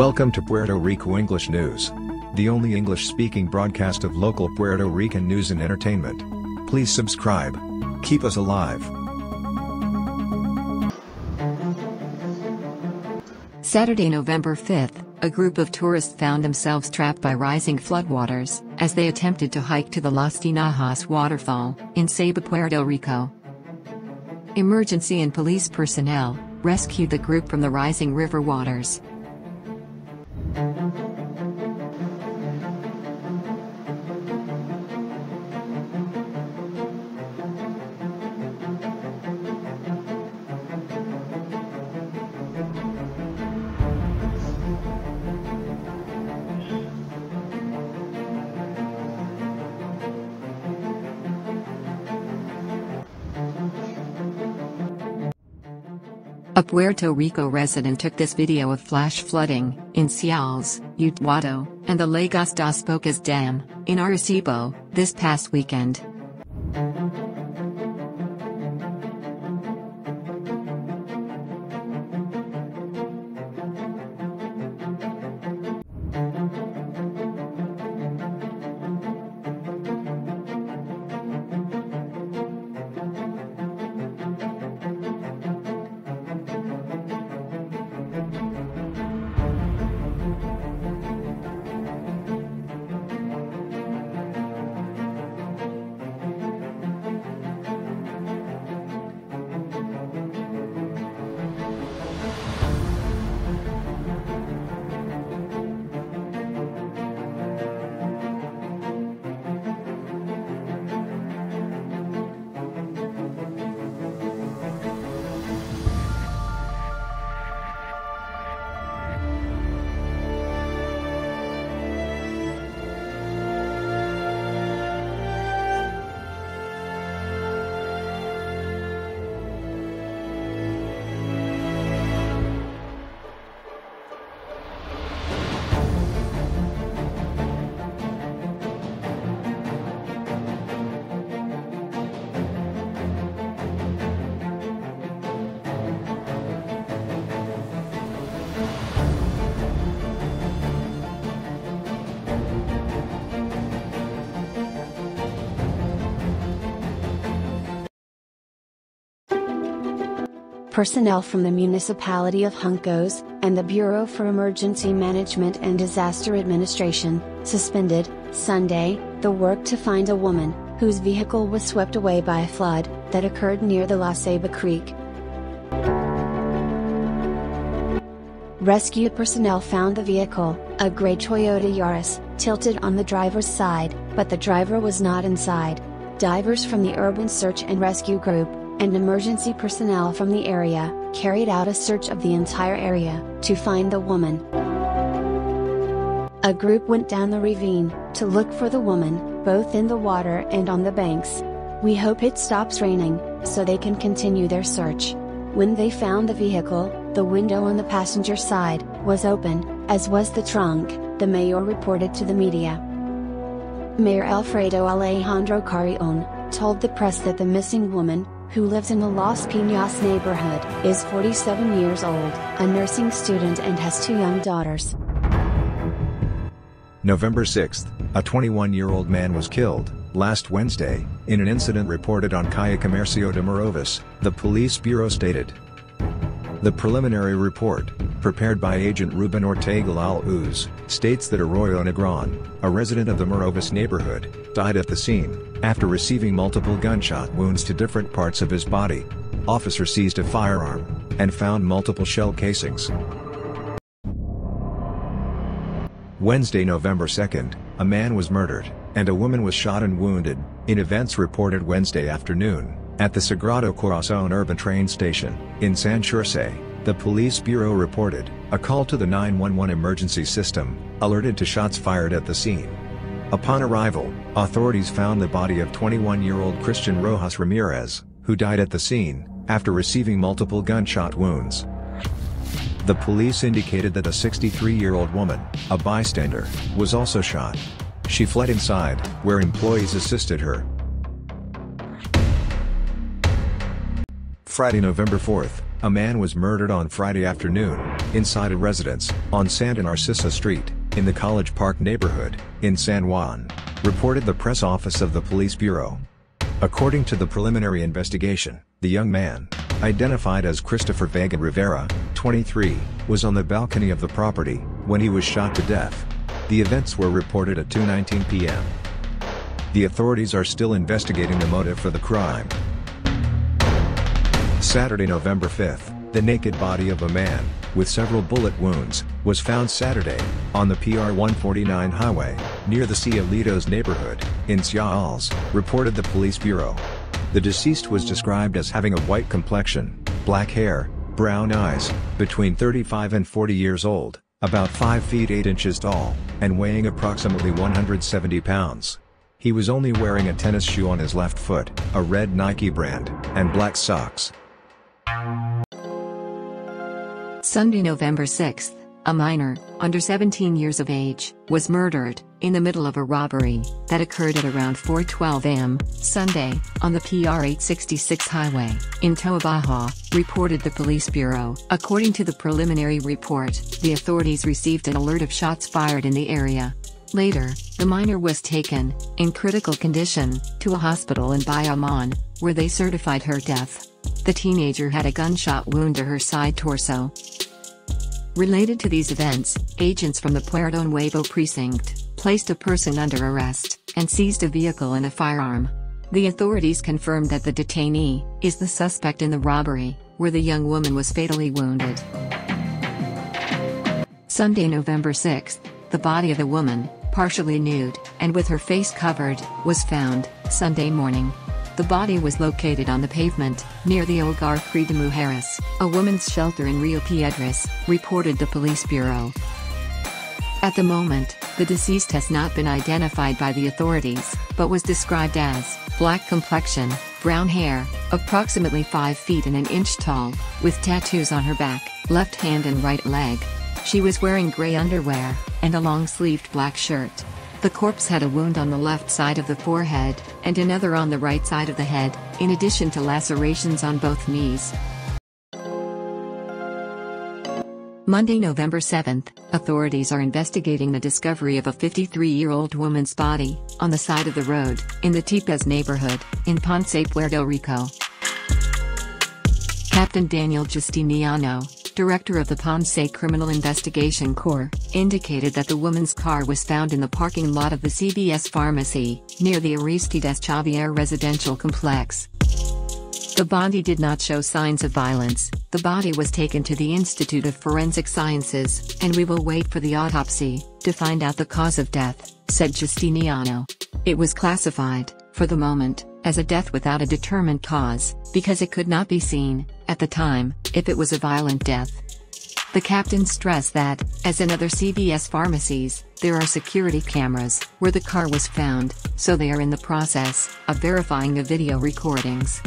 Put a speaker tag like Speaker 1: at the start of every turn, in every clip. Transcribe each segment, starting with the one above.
Speaker 1: Welcome to Puerto Rico English News. The only English-speaking broadcast of local Puerto Rican news and entertainment. Please subscribe. Keep us alive.
Speaker 2: Saturday, November 5th, a group of tourists found themselves trapped by rising floodwaters as they attempted to hike to the Las Tinajas waterfall in Ceiba, Puerto Rico. Emergency and police personnel rescued the group from the rising river waters. A Puerto Rico resident took this video of flash flooding in Ciales, Utuado, and the Lagos Dos Bocas Dam in Arecibo this past weekend.
Speaker 3: Personnel from the municipality of Juncos, and the Bureau for Emergency Management and Disaster Administration, suspended, Sunday, the work to find a woman, whose vehicle was swept away by a flood, that occurred near the La Ceiba Creek. Rescue personnel found the vehicle, a gray Toyota Yaris, tilted on the driver's side, but the driver was not inside. Divers from the Urban Search and Rescue Group, and emergency personnel from the area, carried out a search of the entire area, to find the woman. A group went down the ravine, to look for the woman, both in the water and on the banks. We hope it stops raining, so they can continue their search. When they found the vehicle, the window on the passenger side, was open, as was the trunk, the mayor reported to the media. Mayor Alfredo Alejandro Carrion, told the press that the missing woman, who lives in the Los Piñas neighborhood, is 47 years old, a nursing student and has two young daughters.
Speaker 1: November 6th, a 21-year-old man was killed, last Wednesday, in an incident reported on Calle Comercio de Morovis, the police bureau stated. The preliminary report, prepared by Agent Ruben Ortega La Luz, states that Arroyo Negron, a resident of the Morovis neighborhood, died at the scene, after receiving multiple gunshot wounds to different parts of his body. Officer seized a firearm, and found multiple shell casings. Wednesday, November 2nd, a man was murdered, and a woman was shot and wounded, in events reported Wednesday afternoon, at the Sagrado Corazon urban train station, in Santurce, the police bureau reported, a call to the 911 emergency system, alerted to shots fired at the scene. Upon arrival, authorities found the body of 21-year-old Christian Rojas Ramirez, who died at the scene, after receiving multiple gunshot wounds. The police indicated that a 63-year-old woman, a bystander, was also shot. She fled inside, where employees assisted her. Friday, November 4th, a man was murdered on Friday afternoon, inside a residence, on Santa Narcissa Street, in the College Park neighborhood, in San Juan, reported the press office of the police bureau. According to the preliminary investigation, the young man, identified as Christopher Vega Rivera, 23, was on the balcony of the property, when he was shot to death. The events were reported at 2.19 p.m. The authorities are still investigating the motive for the crime. Saturday, November 5, the naked body of a man, with several bullet wounds, was found Saturday, on the PR 149 highway, near the Cielitos neighborhood, in Ciales, reported the police bureau. The deceased was described as having a white complexion, black hair, brown eyes, between 35 and 40 years old, about 5 feet 8 inches tall, and weighing approximately 170 pounds. He was only wearing a tennis shoe on his left foot, a red Nike brand, and black socks.
Speaker 2: Sunday, November 6th, a minor, under 17 years of age, was murdered, in the middle of a robbery, that occurred at around 4.12 am, Sunday, on the PR 866 highway, in Toa Baja, reported the police bureau. According to the preliminary report, the authorities received an alert of shots fired in the area. Later, the minor was taken, in critical condition, to a hospital in Bayamon, where they certified her death. The teenager had a gunshot wound to her side torso. Related to these events, agents from the Puerto Nuevo precinct placed a person under arrest and seized a vehicle and a firearm. The authorities confirmed that the detainee is the suspect in the robbery, where the young woman was fatally wounded. Sunday, November 6, the body of the woman, partially nude and with her face covered, was found Sunday morning. The body was located on the pavement, near the Hogar Frida Mujeres, a women's shelter in Rio Piedras, reported the police bureau. At the moment, the deceased has not been identified by the authorities, but was described as black complexion, brown hair, approximately 5 feet and an inch tall, with tattoos on her back, left hand and right leg. She was wearing gray underwear, and a long sleeved black shirt. The corpse had a wound on the left side of the forehead, and another on the right side of the head, in addition to lacerations on both knees. Monday, November 7th, authorities are investigating the discovery of a 53 year old woman's body, on the side of the road, in the Tibes neighborhood, in Ponce, Puerto Rico. Captain Daniel Justiniano, director of the Ponce Criminal Investigation Corps, indicated that the woman's car was found in the parking lot of the CVS pharmacy, near the Aristides Chavier residential complex. The body did not show signs of violence, the body was taken to the Institute of Forensic Sciences, and we will wait for the autopsy, to find out the cause of death, said Justiniano. It was classified, for the moment, as a death without a determined cause, because it could not be seen, at the time, if it was a violent death. The captain stressed that, as in other CVS pharmacies, there are security cameras where the car was found, so they are in the process of verifying the video recordings.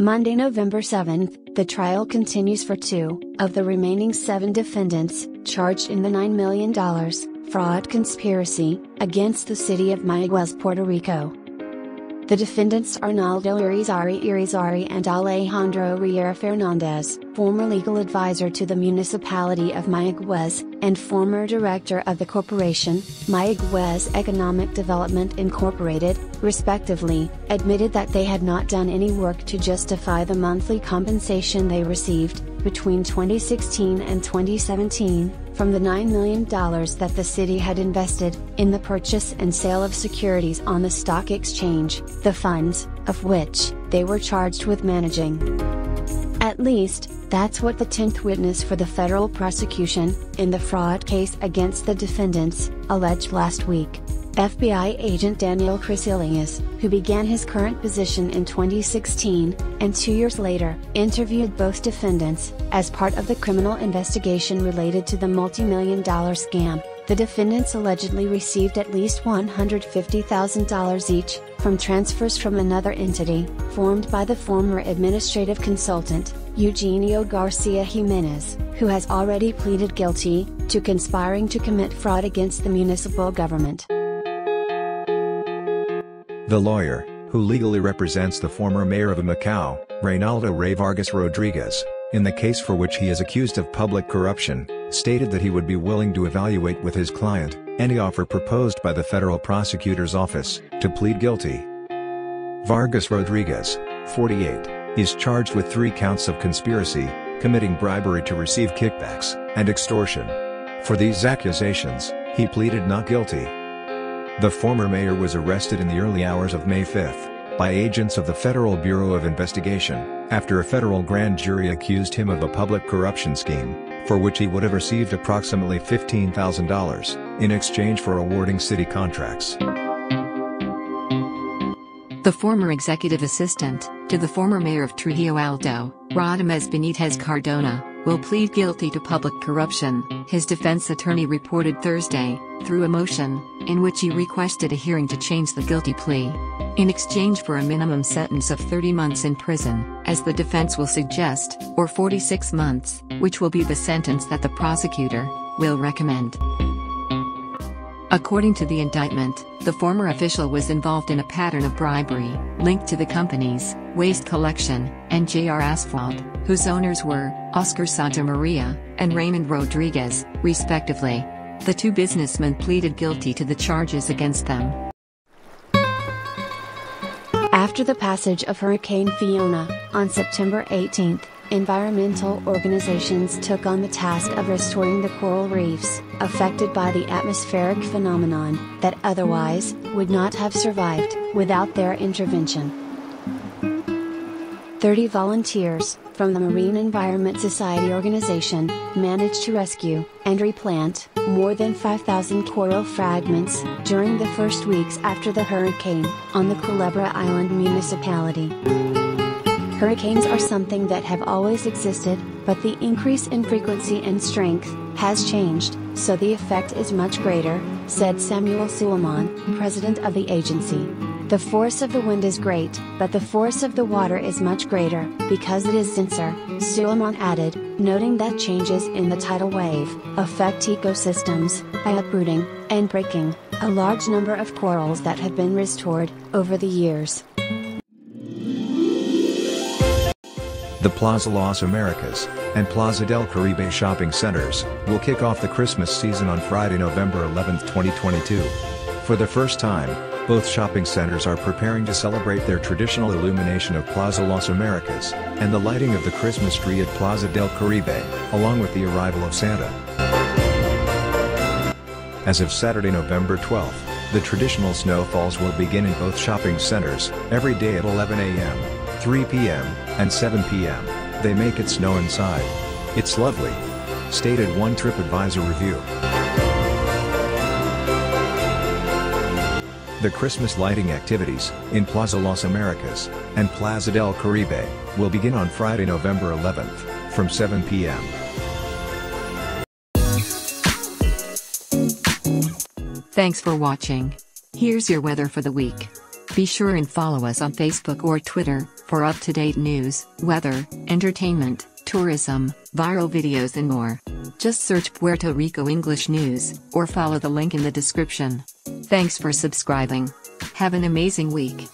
Speaker 3: Monday, November 7th, the trial continues for two of the remaining seven defendants charged in the $9 million fraud conspiracy against the city of Mayagüez, Puerto Rico. The defendants Arnaldo Irizarry Irizarry and Alejandro Riera Fernandez, former legal advisor to the municipality of Mayagüez, and former director of the corporation, Mayagüez Economic Development Incorporated, respectively, admitted that they had not done any work to justify the monthly compensation they received, between 2016 and 2017, from the $9 million that the city had invested in the purchase and sale of securities on the stock exchange, the funds, of which they were charged with managing. At least, that's what the 10th witness for the federal prosecution, in the fraud case against the defendants, alleged last week. FBI agent Daniel Crecelius, who began his current position in 2016, and two years later, interviewed both defendants, as part of the criminal investigation related to the multi-million dollar scam. The defendants allegedly received at least $150,000 each, from transfers from another entity, formed by the former administrative consultant, Eugenio Garcia Jimenez, who has already pleaded guilty, to conspiring to commit fraud against the municipal government.
Speaker 1: The lawyer, who legally represents the former mayor of Humacao, Reynaldo Rey Vargas Rodriguez, in the case for which he is accused of public corruption, stated that he would be willing to evaluate with his client any offer proposed by the federal prosecutor's office to plead guilty. Vargas Rodriguez, 48, is charged with three counts of conspiracy, committing bribery to receive kickbacks, and extortion. For these accusations, he pleaded not guilty. The former mayor was arrested in the early hours of May 5 by agents of the Federal Bureau of Investigation, after a federal grand jury accused him of a public corruption scheme, for which he would have received approximately $15,000, in exchange for awarding city contracts.
Speaker 2: The former executive assistant to the former mayor of Trujillo Alto, Radamés Benitez Cardona, will plead guilty to public corruption, his defense attorney reported Thursday, through a motion, in which he requested a hearing to change the guilty plea. In exchange for a minimum sentence of 30 months in prison, as the defense will suggest, or 46 months, which will be the sentence that the prosecutor will recommend. According to the indictment, the former official was involved in a pattern of bribery, linked to the companies, Waste Collection, and JR Asphalt, whose owners were Oscar Santamaria and Raymond Rodriguez, respectively. The two businessmen pleaded guilty to the charges against them.
Speaker 3: After the passage of Hurricane Fiona, on September 18, environmental organizations took on the task of restoring the coral reefs, affected by the atmospheric phenomenon, that otherwise, would not have survived, without their intervention. 30 volunteers, from the Marine Environment Society organization, managed to rescue, and replant, more than 5,000 coral fragments, during the first weeks after the hurricane, on the Culebra Island municipality. Hurricanes are something that have always existed, but the increase in frequency and strength has changed, so the effect is much greater, said Samuel Suleiman, president of the agency. The force of the wind is great, but the force of the water is much greater, because it is denser, Suleiman added, noting that changes in the tidal wave affect ecosystems by uprooting and breaking a large number of corals that have been restored over the years.
Speaker 1: The Plaza Las Americas and Plaza del Caribe shopping centers will kick off the Christmas season on Friday, November 11, 2022. For the first time, both shopping centers are preparing to celebrate their traditional illumination of Plaza Las Americas and the lighting of the Christmas tree at Plaza del Caribe, along with the arrival of Santa. As of Saturday, November 12, the traditional snowfalls will begin in both shopping centers every day at 11 a.m. 3 p.m., and 7 p.m., they make it snow inside. It's lovely. Stated one TripAdvisor review. The Christmas lighting activities, in Plaza Las Americas, and Plaza del Caribe, will begin on Friday, November 11th, from 7 p.m.
Speaker 2: Thanks for watching. Here's your weather for the week. Be sure and follow us on Facebook or Twitter for up-to-date news, weather, entertainment, tourism, viral videos and more. Just search Puerto Rico English News, or follow the link in the description. Thanks for subscribing. Have an amazing week.